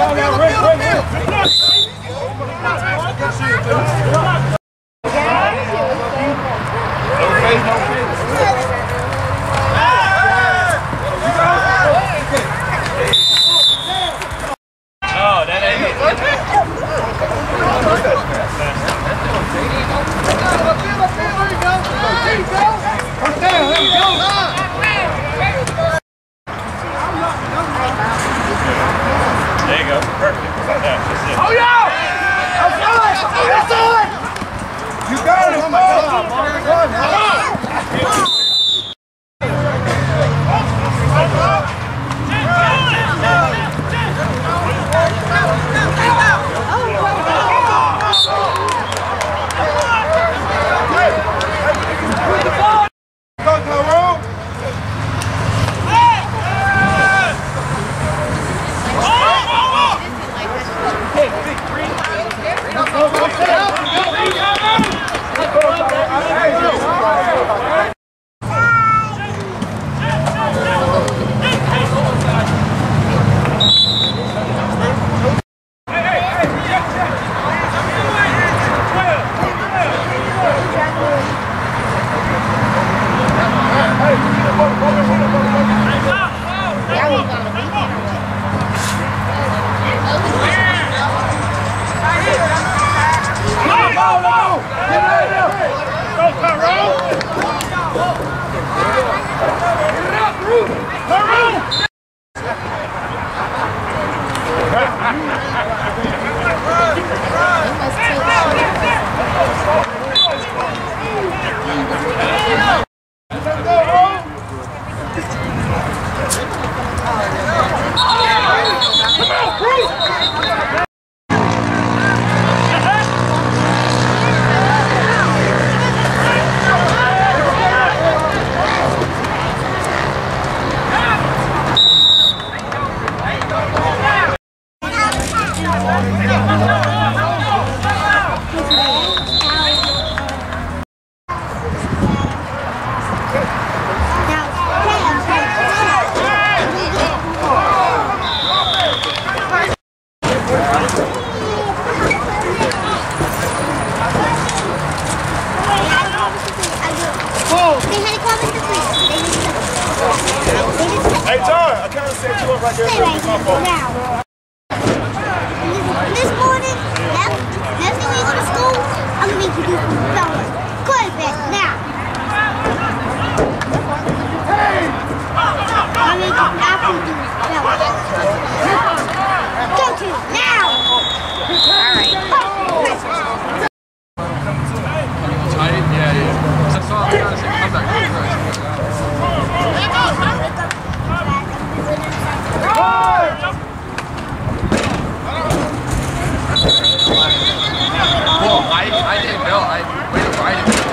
down now. Race. I, I didn't know. I, wait, I didn't.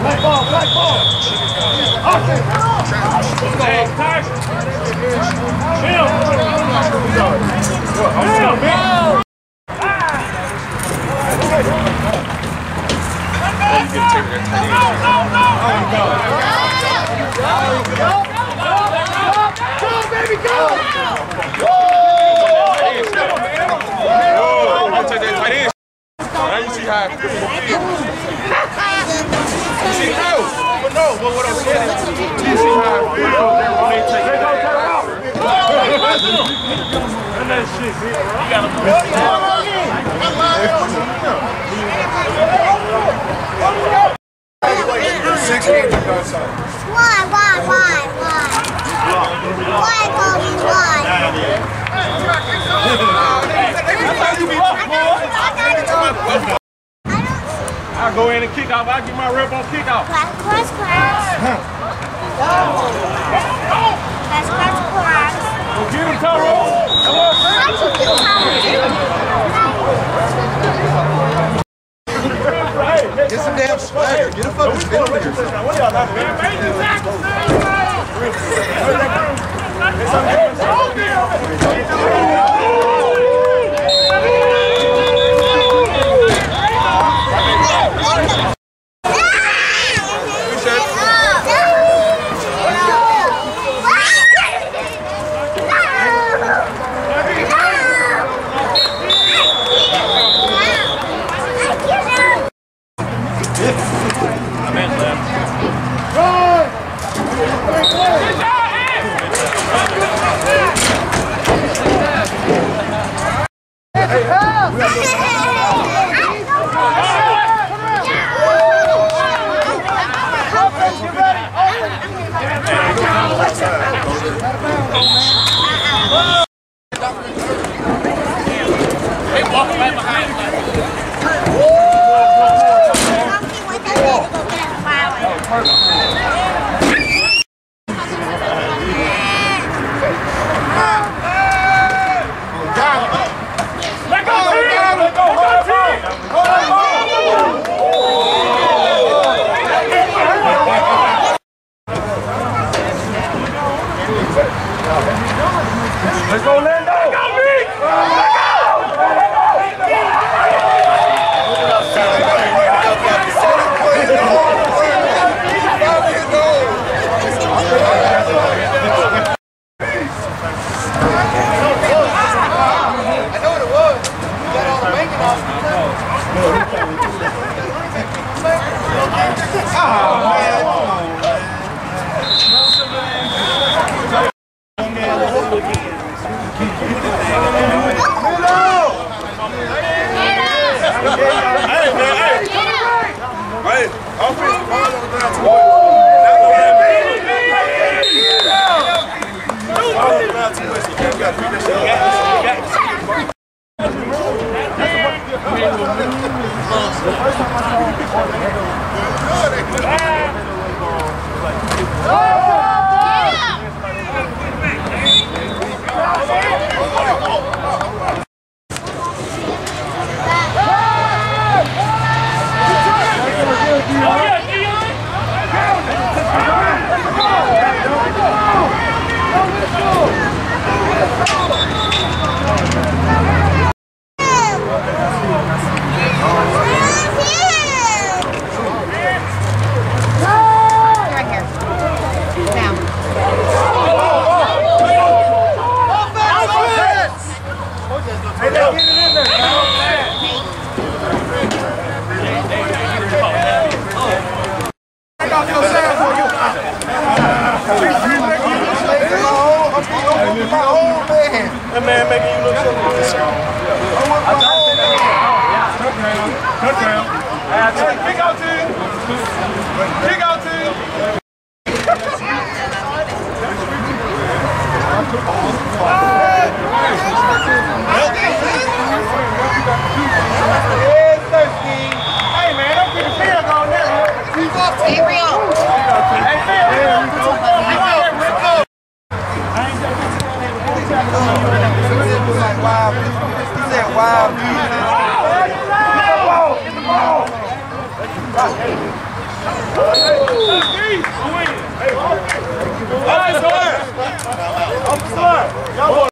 Black ball, black ball. Hey, Tyson. Chill. Chill. Go, baby, go. I'll take that tight end. Now you see how. See how? But no, but what I'm saying is, you see how it feels when they take that out. And that shit, man. you gotta move. Six games you got something. Why, why, why, why? Why, Kobe, why? I don't I go in and kick off. I get my rep on kick off. class, class, class. Class, class, class. Get him, Taro. Why you do Get some damn swagger. Get a fucking spin on here. What y'all not man? I'm wild music. Get the ball! Get the ball! Hey, officer! Officer! Y'all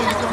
Oh,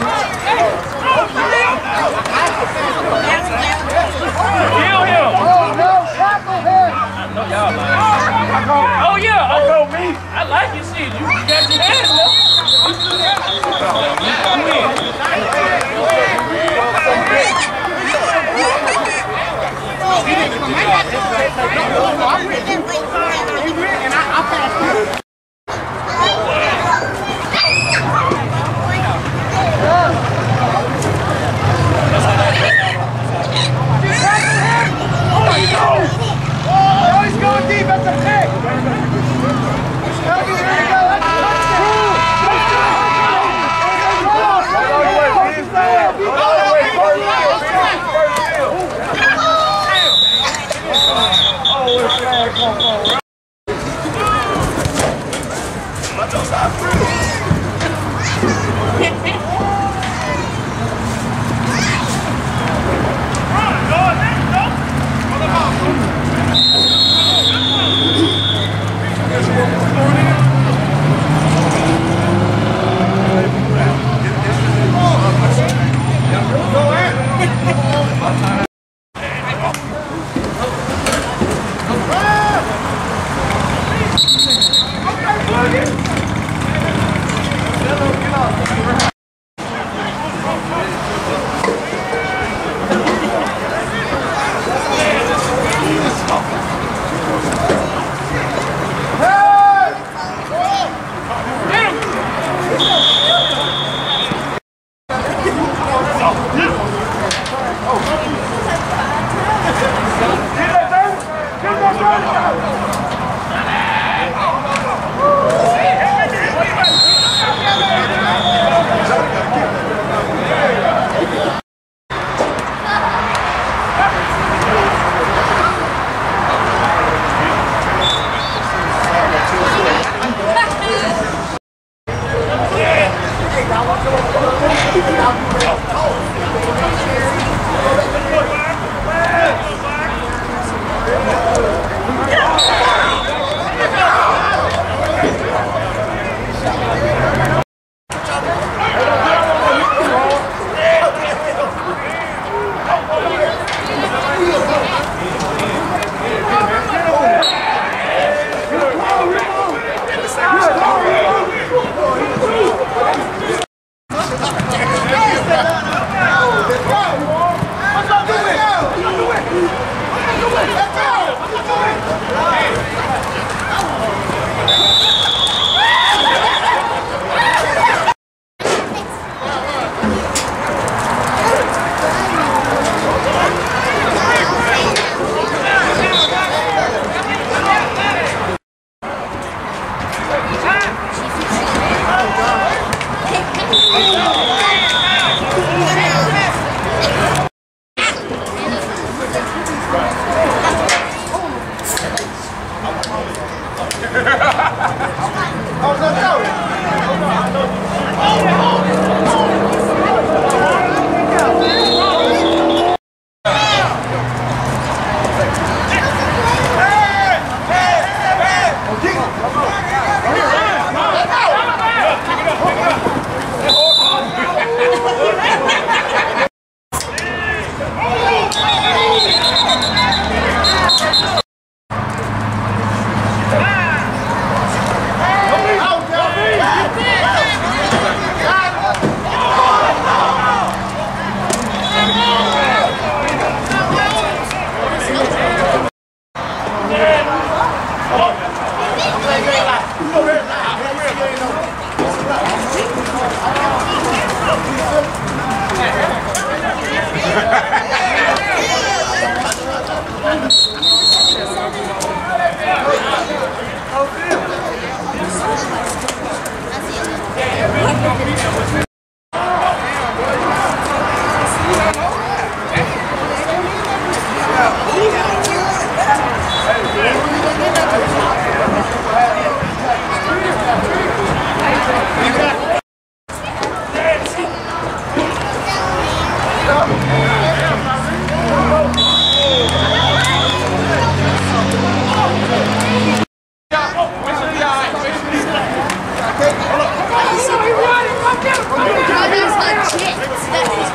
That's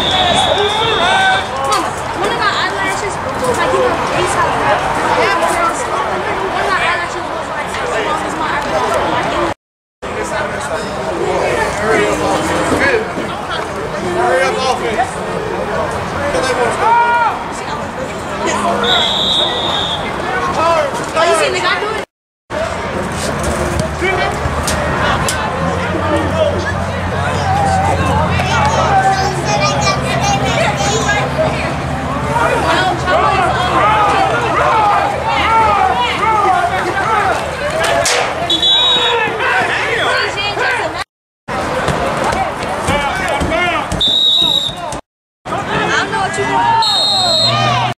Yes.